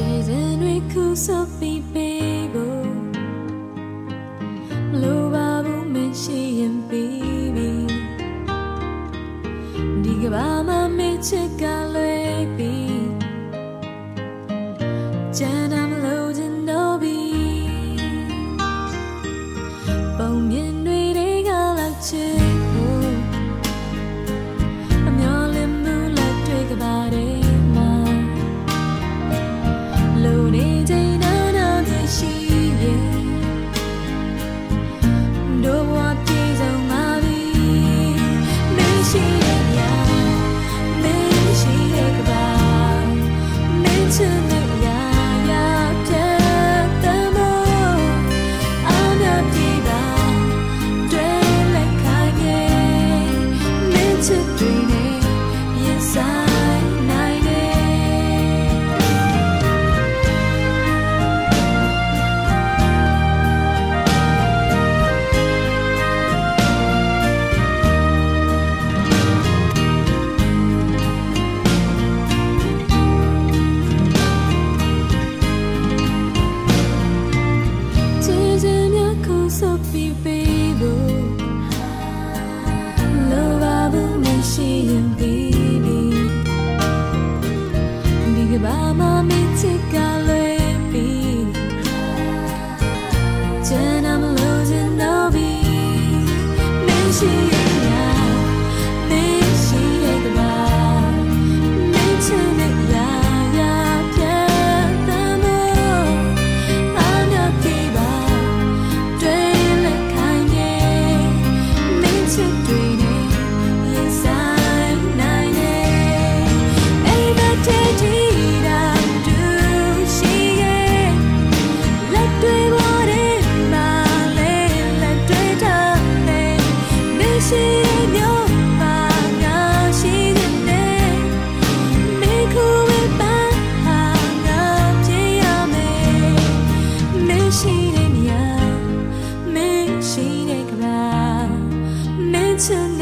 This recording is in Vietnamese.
J'ai des nuits cousup bibigo Lubabu mechi en bibi Diga bama meche kalwepi Janam loading dobi Bong yen nuit galache She chân